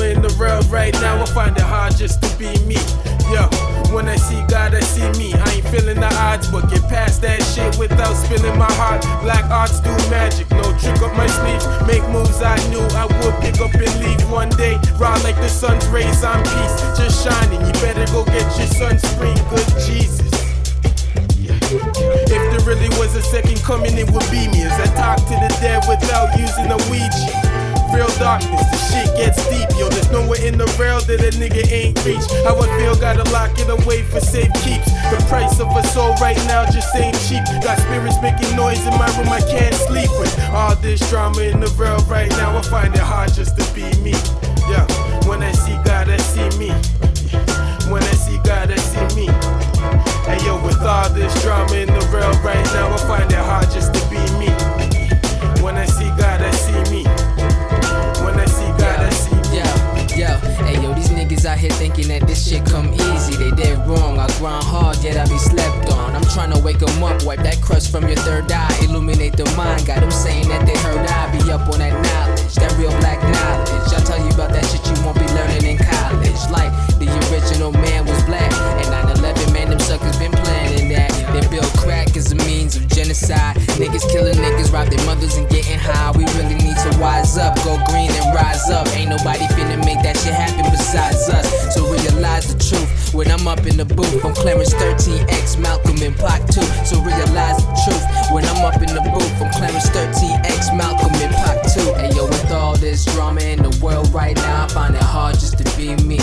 drama in the world right now, I find it hard just to be me. Yo, when I see God, I see me. I ain't feeling the odds, but get past that shit without spilling my heart. Black arts do magic, no trick up my sleeve. Make moves I knew I would pick up and leave one day. Ride like the sun's rays on peace, just shining. You better go get your sunscreen, good Jesus. If there really was a second coming, it would be me as I talk to the dead without using a Ouija. Real darkness, the shit gets deep, yo. There's nowhere in the world that a nigga ain't reached. How I feel, gotta lock it away for safe keeps. The price of a soul right now just ain't cheap. Got spirits making noise in my room, I can't sleep with all this drama in the world right now. I find it hard just to be me. Yeah, when I see God, grind hard, yet I be slept on. I'm trying to wake them up, wipe that crust from your third eye, illuminate the mind. Got them saying that they heard I be up on that knowledge, that real black knowledge. up in the booth. I'm Clarence 13X, Malcolm and Pac 2. So realize the truth when I'm up in the booth. I'm Clarence 13X, Malcolm and Pac 2. Hey yo, with all this drama in the world right now, I find it hard just to be me.